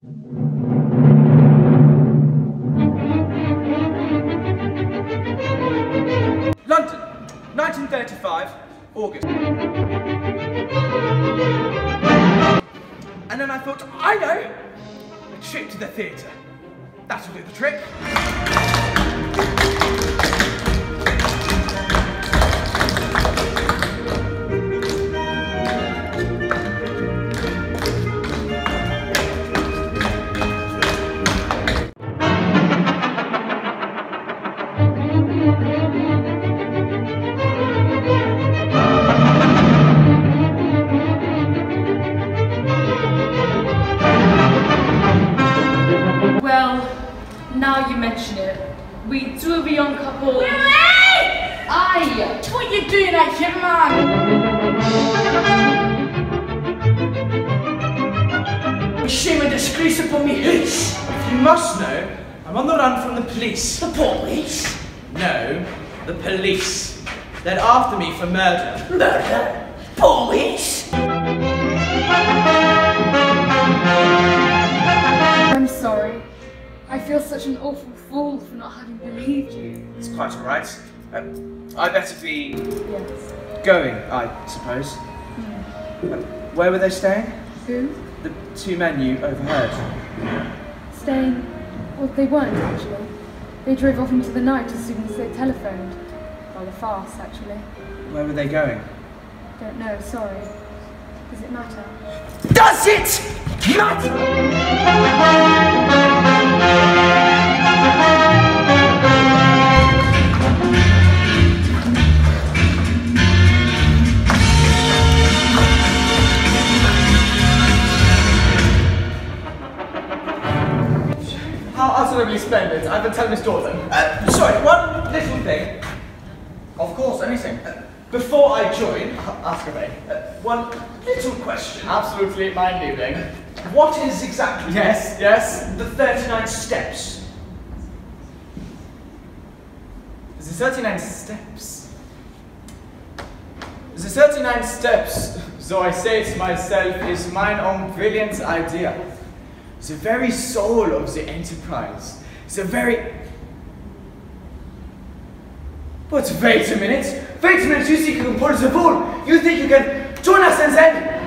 London, 1935, August. And then I thought, I know, a trip to the theatre. That'll do the trick. Now you mention it, we do have a young couple. Willie! Aye! What you doing out here, man? Shame and disgrace upon me house. You must know, I'm on the run from the police. The police? No, the police. They're after me for murder. Murder? Police? Feel such an awful fool for not having believed you. It's quite alright. Uh, I better be Yes. going, I suppose. Uh, where were they staying? Who? The two men you overheard. Staying. Well, they weren't actually. They drove off into the night as soon as they telephoned. Rather fast, actually. Where were they going? Don't know, sorry. Does it matter? Does it matter? Utterly splendid. I've been telling Miss Dawson. Uh, sorry, one little thing. Of course, anything. Uh, Before I join, Ask away. uh, one little question. Absolutely mind-leading. What is exactly Yes, yes. the 39 steps? The 39 steps. The 39 steps, so I say to myself, is mine own brilliant idea. The very soul of the enterprise. It's the very... But wait a minute! Wait a minute! You think you can pull the bull? You think you can join us and then...